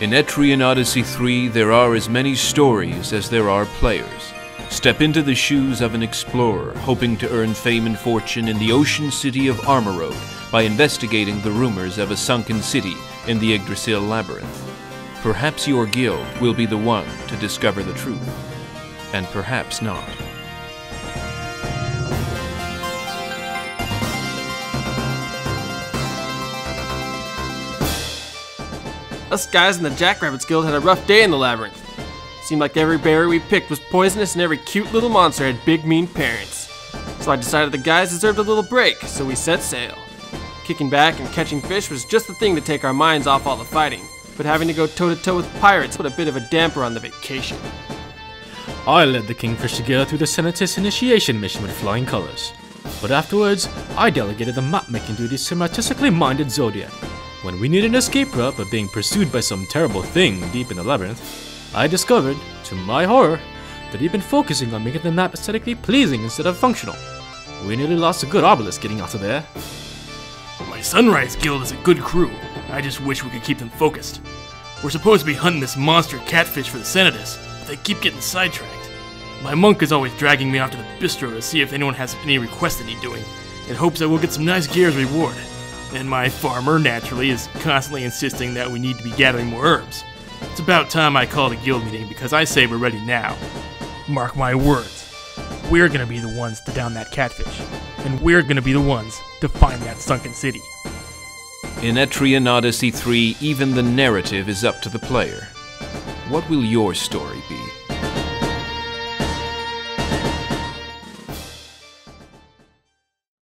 In Etrian Odyssey 3, there are as many stories as there are players. Step into the shoes of an explorer, hoping to earn fame and fortune in the ocean city of Armoroad by investigating the rumors of a sunken city in the Yggdrasil labyrinth. Perhaps your guild will be the one to discover the truth, and perhaps not. Us guys in the Jackrabbits Guild had a rough day in the labyrinth. Seemed like every berry we picked was poisonous and every cute little monster had big mean parents. So I decided the guys deserved a little break, so we set sail. Kicking back and catching fish was just the thing to take our minds off all the fighting, but having to go toe to toe with pirates put a bit of a damper on the vacation. I led the Kingfisher Guild through the Senatus initiation mission with flying colors. But afterwards, I delegated the map-making duties to my artistically minded Zodiac. When we needed an escape route but being pursued by some terrible thing deep in the labyrinth, I discovered, to my horror, that he'd been focusing on making the map aesthetically pleasing instead of functional. We nearly lost a good Arbalist getting out of there. My Sunrise Guild is a good crew. I just wish we could keep them focused. We're supposed to be hunting this monster catfish for the Senatus, but they keep getting sidetracked. My monk is always dragging me off to the bistro to see if anyone has any requests that need doing, in hopes that we'll get some nice gear as reward. And my farmer, naturally, is constantly insisting that we need to be gathering more herbs. It's about time I called a guild meeting because I say we're ready now. Mark my words. We're gonna be the ones to down that catfish. And we're gonna be the ones to find that sunken city. In Etrian Odyssey 3, even the narrative is up to the player. What will your story be?